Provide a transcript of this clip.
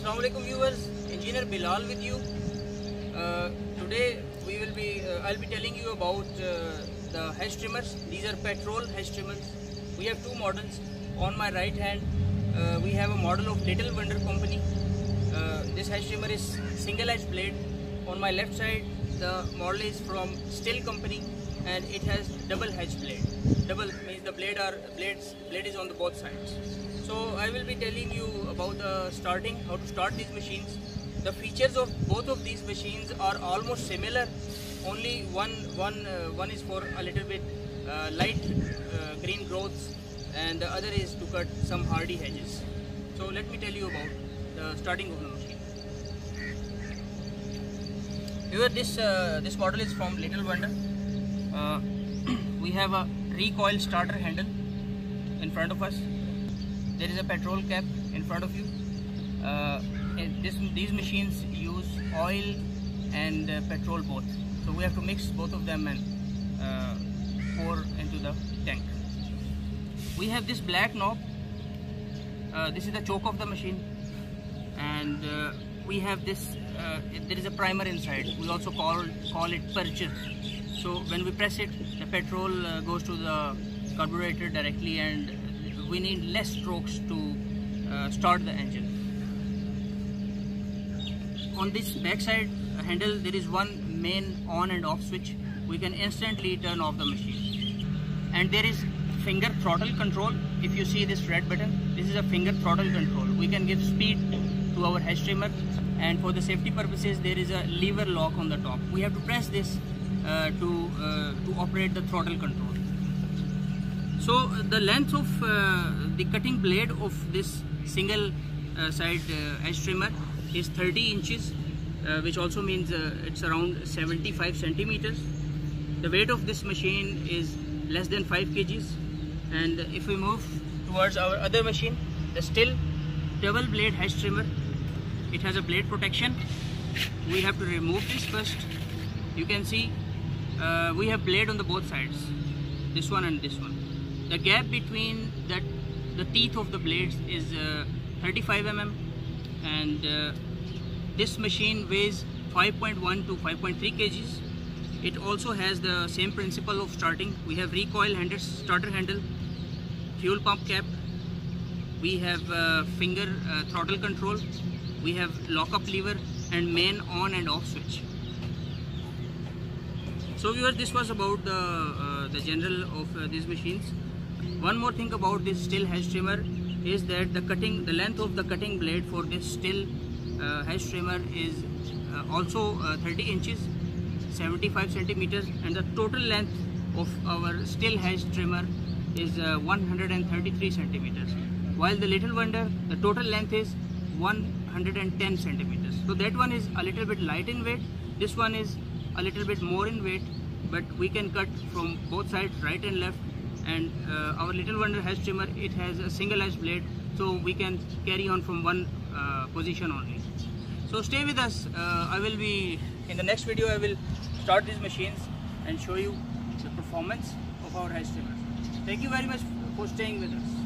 Assalamu alaikum viewers, Engineer Bilal with you. Uh, today we will be, uh, I'll be telling you about uh, the hedge trimmers. These are petrol hedge trimmers. We have two models. On my right hand, uh, we have a model of Little Wonder Company. Uh, this hedge trimmer is single edge blade. On my left side, the model is from Stihl Company and it has double hedge blade. Double means the blade are blades blade is on the both sides. So I will be telling you about the starting, how to start these machines. The features of both of these machines are almost similar. Only one one uh, one is for a little bit uh, light uh, green growths, and the other is to cut some hardy hedges. So let me tell you about the starting of the machine. Here this uh, this model is from Little Wonder. Uh, we have a recoil starter handle in front of us. There is a petrol cap in front of you. Uh, this, these machines use oil and uh, petrol both. So we have to mix both of them and uh, pour into the tank. We have this black knob. Uh, this is the choke of the machine. And uh, we have this, uh, there is a primer inside. We also call, call it purger. So when we press it, the petrol uh, goes to the carburetor directly and we need less strokes to uh, start the engine. On this backside handle, there is one main on and off switch. We can instantly turn off the machine. And there is finger throttle control. If you see this red button, this is a finger throttle control. We can give speed to our hedge trimmer and for the safety purposes there is a lever lock on the top. We have to press this to, uh, to operate the throttle control. So uh, the length of uh, the cutting blade of this single uh, side uh, edge trimmer is 30 inches uh, which also means uh, it's around 75 centimeters. The weight of this machine is less than 5 kgs and if we move towards our other machine the Stihl double blade hedge trimmer it has a blade protection we have to remove this first you can see uh, we have blade on the both sides. This one and this one. The gap between that the teeth of the blades is uh, 35 mm and uh, this machine weighs 5.1 to 5.3 kgs. It also has the same principle of starting. We have recoil handle starter handle fuel pump cap. We have uh, finger uh, throttle control. We have lockup lever and main on and off switch so viewers this was about the uh, the general of uh, these machines. One more thing about this Stihl hedge trimmer is that the cutting the length of the cutting blade for this Stihl uh, hedge trimmer is uh, also uh, 30 inches 75 centimeters and the total length of our Stihl hedge trimmer is uh, 133 centimeters. While the little wonder the total length is 110 centimeters. So that one is a little bit light in weight. This one is a little bit more in weight but we can cut from both sides right and left. And uh, our little wonder hedge trimmer. It has a single edge blade so we can carry on from one uh, position only. So stay with us. Uh, i will be in the next video i will start these machines and show you the performance of our hedge trimmers. Thank you very much for staying with us